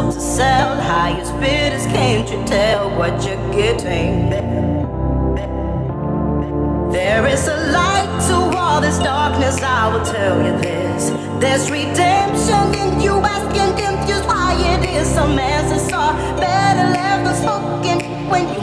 sold to sell. Highest bidders, can't you tell what you're getting? There is a light to all this darkness, I will tell you this. There's redemption in you asking confused why it is. Some answers are better left unspoken when you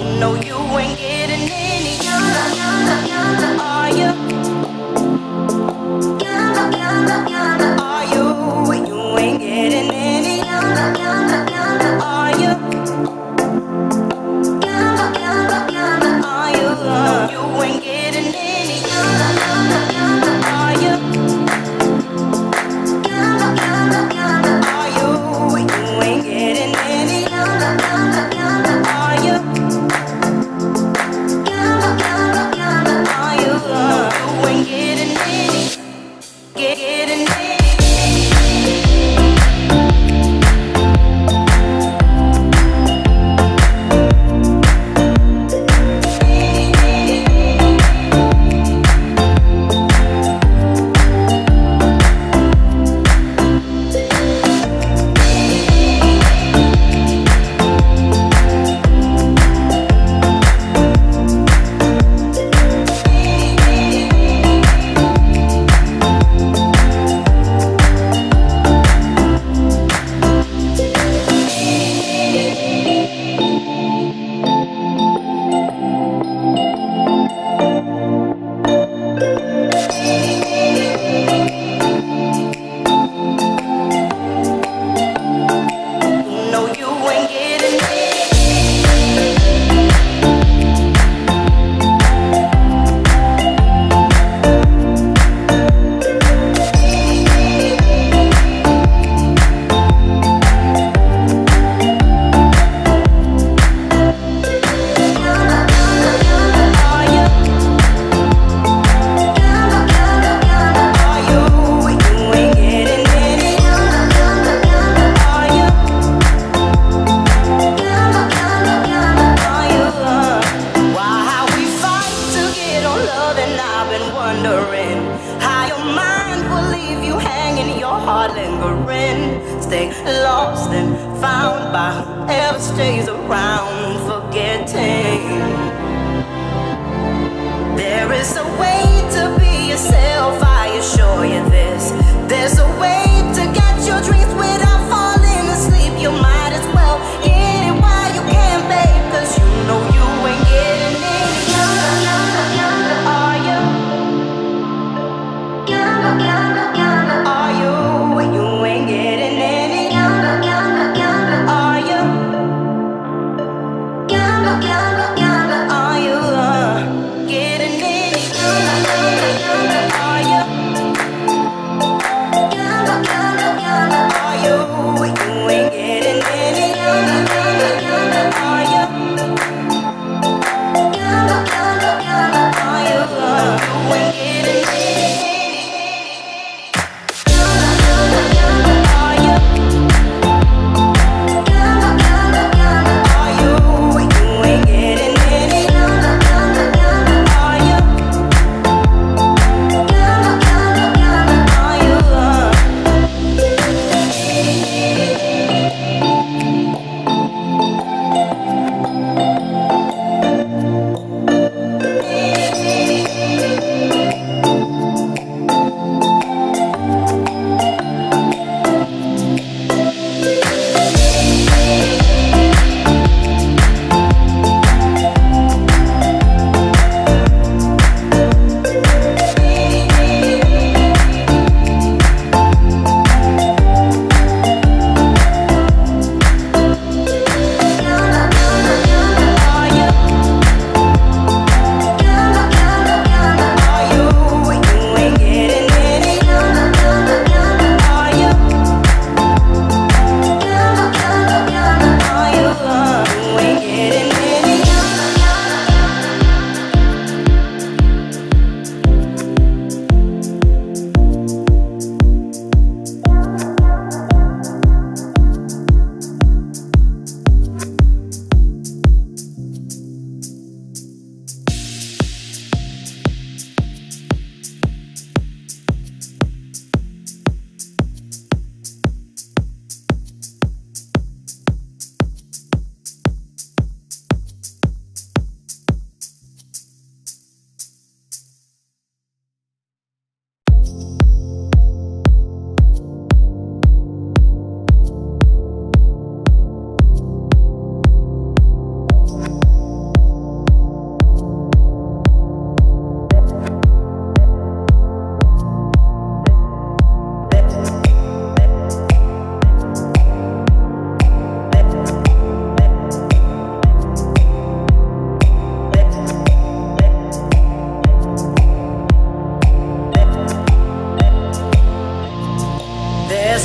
lost and found by whoever stays around, forgetting. There is a way to be yourself, I assure you this. There's a way to get your dreams. Are you? You ain't getting any younger.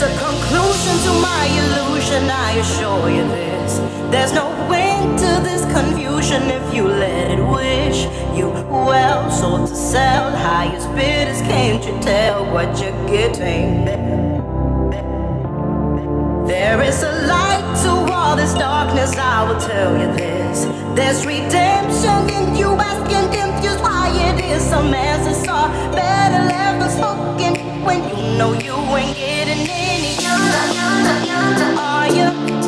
There's a conclusion to my illusion, I assure you this. There's no end to this confusion if you let it wish you well. Sold to sell, highest bidders, can't you tell what you're getting? There is a light to all this darkness, I will tell you this. There's redemption in you asking confused why it is some answers are better left unspoken when you know you ain't getting any younger. Are you?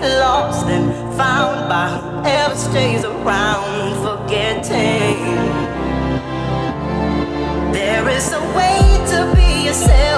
Lost and found by whoever stays around, forgetting. There is a way to be yourself,